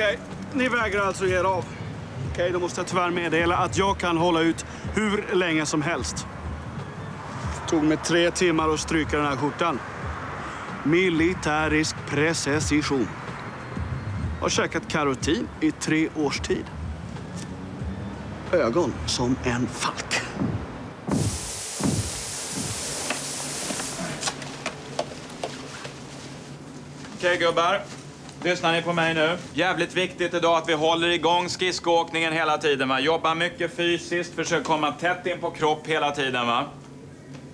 Okej, ni vägrar alltså ge er av. Okej, då måste jag tyvärr meddela att jag kan hålla ut hur länge som helst. Tog mig tre timmar att stryka den här skjortan. Militärisk precision. Har käkat karotin i tre års tid. Ögon som en falk. Okej gubbar, lyssnar ni på mig nu? Jävligt viktigt idag att vi håller igång skridskoåkningen hela tiden. Va? Jobba mycket fysiskt, försök komma tätt in på kropp hela tiden. Va?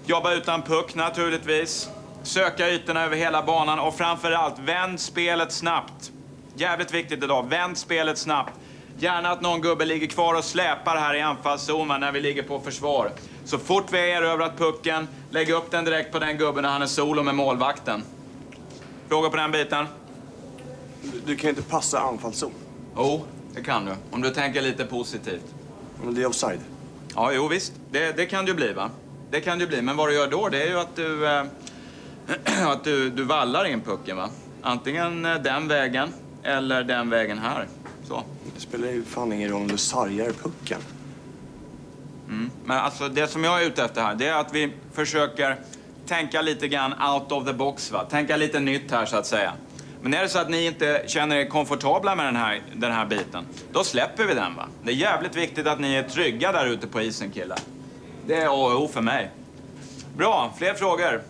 Jobba utan puck naturligtvis. Söka ytorna över hela banan och framför allt vänd spelet snabbt. Jävligt viktigt idag, vänd spelet snabbt. Gärna att någon gubbe ligger kvar och släpar här i anfallszon när vi ligger på försvar. Så fort vi har erövrat pucken, lägg upp den direkt på den gubben när han är solo med målvakten. Frågor på den biten? Du, du kan inte passa anfallszon. Jo, det kan du. Om du tänker lite positivt. Men det är offside. Ja, jo visst. Det, det kan du bli va. Det kan du bli. Men vad du gör då, det är ju att du, eh, att du, du vallar in pucken va. Antingen eh, den vägen eller den vägen här. Så. Det spelar ju fan ingen roll om du sargar pucken. Men alltså det som jag är ute efter här, det är att vi försöker tänka lite grann out of the box va. Tänka lite nytt här så att säga. Men är det så att ni inte känner er komfortabla med den här, den här biten, då släpper vi den va. Det är jävligt viktigt att ni är trygga där ute på isen killar. Det är A och O för mig. Bra, fler frågor?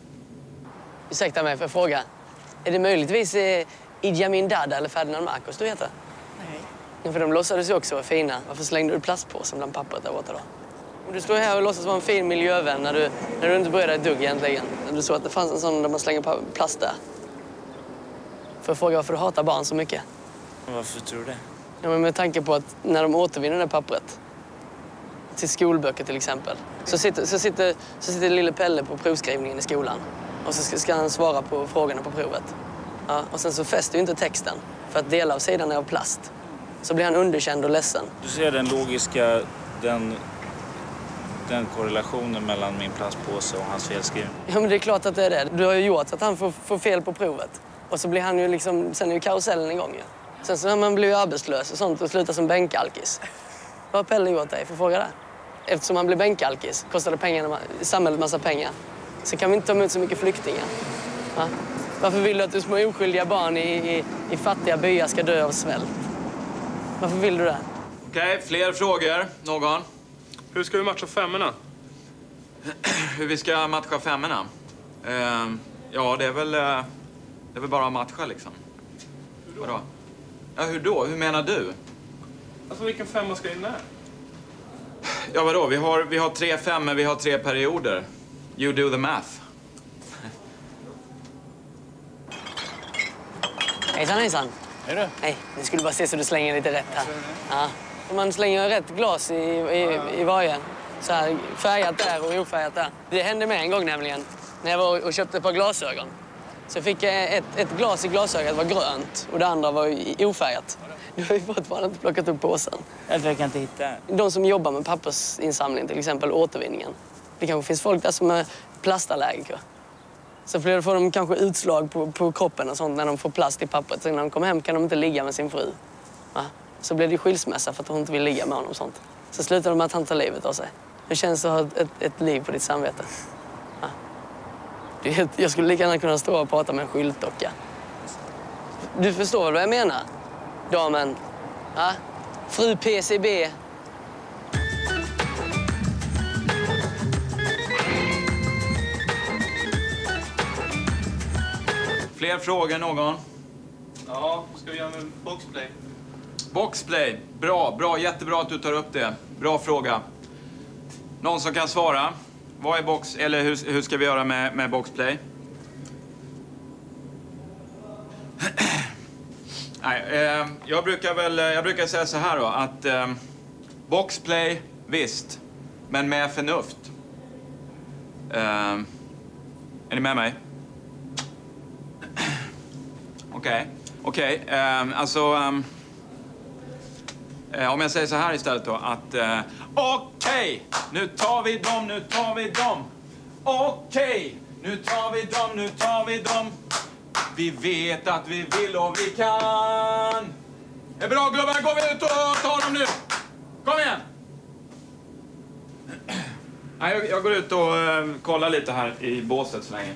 Ursäkta mig för jag fråga. Är det möjligtvis eh, Idi Amin Dada eller Ferdinand Marcos du heter? Nej. För de låtsades ju också vara fina. Varför slängde du plastpåsen bland pappret där borta då? Och Du står här och låtsas vara en fin miljövän när du, när du inte bryr dig ett dugg egentligen. När du såg att det fanns en sån där man slänger plast där. Jag fråga varför du hatar barn så mycket? Varför tror du det? Ja, men med tanke på att när de återvinner det pappret, till skolböcker till exempel, så sitter, så sitter, så sitter lille Pelle på provskrivningen i skolan. Och så ska, han svara på frågorna på provet. Ja, och sen så fäster ju inte texten, för att delar av sidan är av plast. Så blir han underkänd och ledsen. Du ser den logiska, den, den korrelationen mellan min plastpåse och hans felskrivning. Ja, men det är klart att det är det. Du har ju gjort att han får, får fel på provet. Och så blir han ju liksom, sen är ju karusellen igång ju. Sen så har man blivit arbetslös och sånt och slutar som bänkalkis. Vad har Pelle gjort dig? Får fråga det? Eftersom han blir bänkalkis, kostar det pengarna, samhället massa pengar, så kan vi inte ta emot så mycket flyktingar. Va? Varför vill du att små oskyldiga barn i, i, i fattiga byar ska dö av svält? Varför vill du det? Okej, fler frågor? Någon? Hur ska vi matcha femmorna? Hur vi ska matcha femmorna? Ehm, ja, det är väl... eh, det är väl bara att matcha liksom. Hur då? Vadå? Ja, hur då? Hur menar du? Alltså vilken femma ska in där? Ja, vadå? Vi har, vi har tre femmor, vi har tre perioder. You do the math. Hejsan hejsan. Är du? Hej, ni skulle bara se så du slänger lite rätt här. Ja. Om man slänger rätt glas i, i, i varje, så här färgat där och ofärgat där. Det hände mig en gång nämligen, när jag var och köpte ett par glasögon. Så fick jag ett, ett glas i glasögat var grönt och det andra var ofärgat. Du har ju fortfarande inte plockat upp påsen. Jag kan inte hitta. De som jobbar med pappersinsamling, till exempel återvinningen. Det kanske finns folk där som är plastallergiker. Så får de kanske utslag på, på kroppen och sånt när de får plast i pappret. Så när de kommer hem kan de inte ligga med sin fru. Va? Så blir det skilsmässa för att hon inte vill ligga med honom. sånt. Så slutar de med att han tar livet av sig. Hur känns det att ha ett, ett liv på ditt samvete? Jag skulle lika gärna kunna stå och prata med en skyltdocka. Du förstår vad jag menar? Damen. Va? Fru PCB. Fler frågor, någon? Ja, ska vi göra med boxplay? Boxplay. Bra, bra. Jättebra att du tar upp det. Bra fråga. Någon som kan svara? Vad är box... Eller hur, hur ska vi göra med, med boxplay? Nej, eh, jag brukar väl... Eh, jag brukar säga så här då, att eh, boxplay, visst. Men med förnuft. Eh, är ni med mig? Okej. Okej, okay, eh, alltså... Ehm, eh, om jag säger så här istället då, att... Eh, Okej, nu tar vi dem, nu tar vi dem. Okej, nu tar vi dem, nu tar vi dem. Vi vet att vi vill och vi kan. Det är bra gubbar, går vi ut och tar dem nu. Kom igen! Nej, jag, jag går ut och eh, kollar lite här i båset så länge.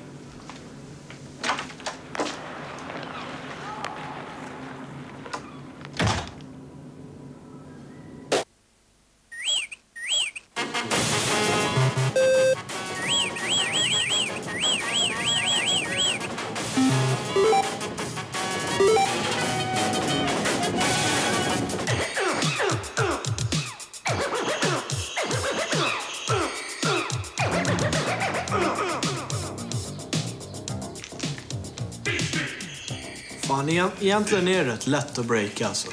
Fan, egent- egentligen är det rätt lätt att breaka alltså.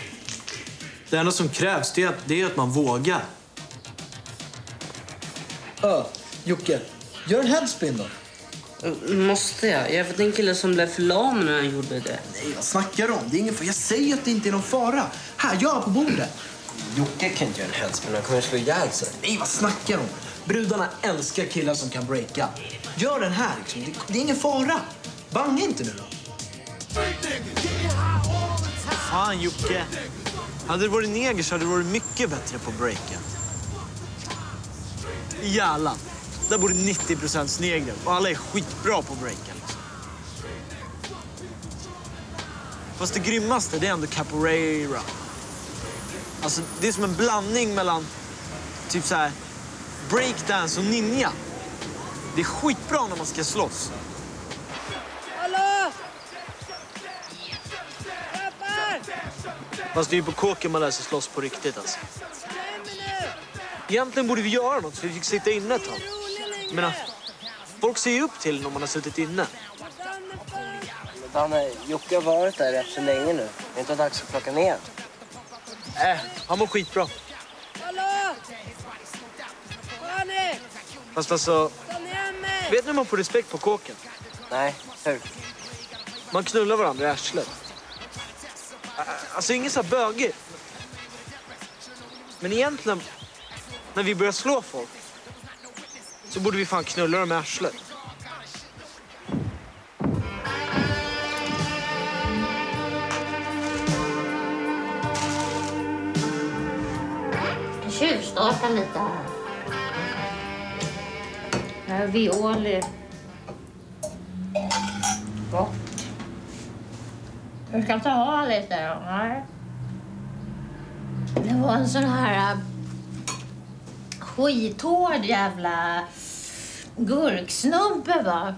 Det enda som krävs det är att, det är att man vågar. Ö, Jocke, gör en headspin då. Måste jag? Jag vet en kille som blev förlamad när han gjorde det. Nej, vad snackar du om? Det är ingen fara. Jag säger att det inte är någon fara. Här, gör på bordet. Jocke kan inte göra en headspin, han kommer slå ihjäl sig. Nej, vad snackar du om? Brudarna älskar killar som kan breaka. Gör den här liksom. Det, det är ingen fara. Banga inte nu då. Fan Jocke. Hade du varit neger så hade du varit mycket bättre på breaken. I Järla, där bor det 90 negrer och alla är skitbra på breaken. Fast det grymmaste det är ändå capoeira. Alltså, det är som en blandning mellan typ så här breakdance och ninja. Det är skitbra när man ska slåss. Fast det är ju på kåken man lär sig slåss på riktigt alltså. Egentligen borde vi göra något så vi fick sitta inne ett tag. Jag menar, folk ser ju upp till om man har suttit inne. Danne, Jocke har varit där rätt så länge nu. Det är inte dags att plocka ner Äh, han mår skitbra. Hallå! Fast alltså, vet ni hur man får respekt på kåken? Nej, hur? Man knullar varandra i arslet. Alltså inget så här bögigt. Men egentligen, när vi börjar slå folk så borde vi fan knulla dem i arslet. tjuvstarta lite här. Här har Violi. Gott. Du ska ta lite då? Nej. Det var en sån här äh, skithård jävla gurksnubbe va.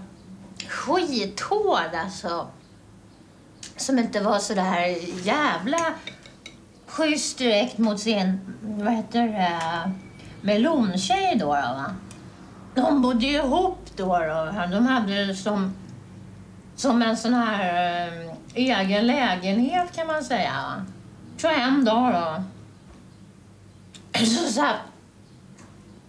Skithård alltså. Som inte var så där jävla schysst direkt mot sin, vad heter det, äh, melontjej då, då va. De bodde ju ihop då, då. De hade som, som en sån här äh, egen lägenhet kan man säga. 21 dagar då. Så, så här,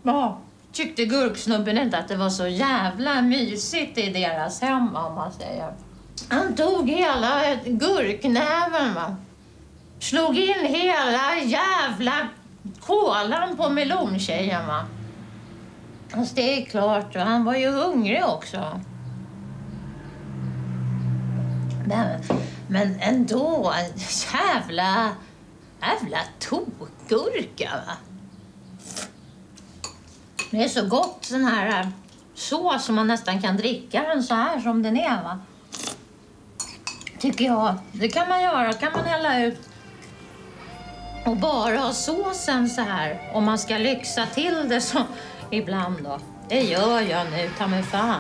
ja, tyckte gurksnubben inte att det var så jävla mysigt i deras hem om man säger. Han tog hela gurknäven va. Slog in hela jävla kolan på melontjejen va. Fast det är klart, han var ju hungrig också. Men, men ändå, jävla, jävla tokgurka va. Det är så gott sån här äh, sås som man nästan kan dricka den så här som den är va. Tycker jag. Det kan man göra, kan man hälla ut och bara ha såsen så här om man ska lyxa till det så ibland då. Det gör jag nu, ta mig fan.